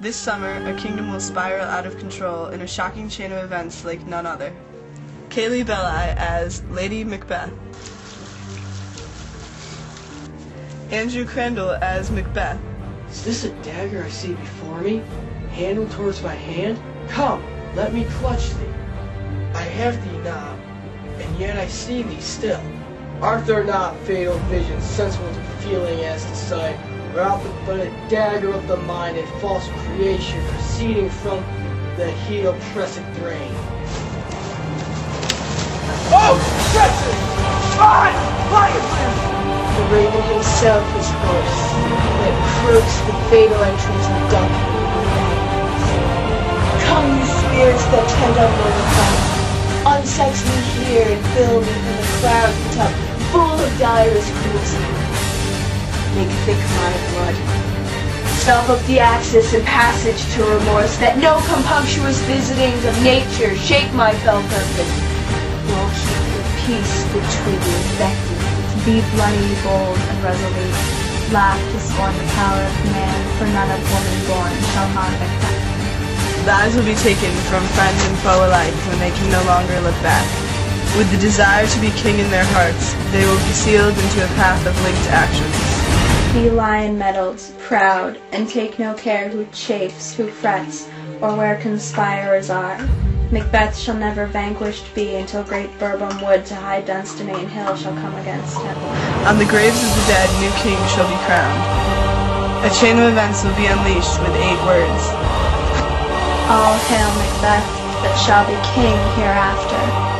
This summer, a kingdom will spiral out of control in a shocking chain of events like none other. Kaylee Belli as Lady Macbeth. Andrew Crandall as Macbeth. Is this a dagger I see before me? Handle towards my hand? Come, let me clutch thee. I have thee now, and yet I see thee still. Art there not fatal vision, sensible to feeling as to sight, art but a dagger of the mind, a false creation proceeding from the heat oppressed brain? Oh, treachery! Fire! Fire! The raven himself is hoarse, that croaks the fatal entrance of death. Come, you spirits that tend on mortal fight, unsex me here and fill me from the cloud tub full of direst cruelty. Make thick my blood. Stop up the axis and passage to remorse, that no compunctious visitings of nature shake my fell purpose. While keep the peace between the infected. Be bloody, bold, and resolute. Laugh to scorn the power of man, for none of woman born shall harm Macbeth. Lives will be taken from friend and foe alike when they can no longer look back. With the desire to be king in their hearts, they will be sealed into a path of linked actions. Be lion-mettled, proud, and take no care who chafes, who frets, or where conspirers are. Macbeth shall never vanquished be until great Birnam wood to high Dunsinane hill shall come against him. On the graves of the dead, new king shall be crowned. A chain of events will be unleashed with eight words. All hail Macbeth, that shall be king hereafter.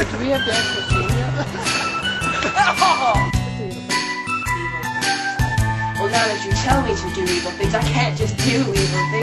Do we have to actually yet? Well, now that you tell me to do evil things, I can't just do evil things.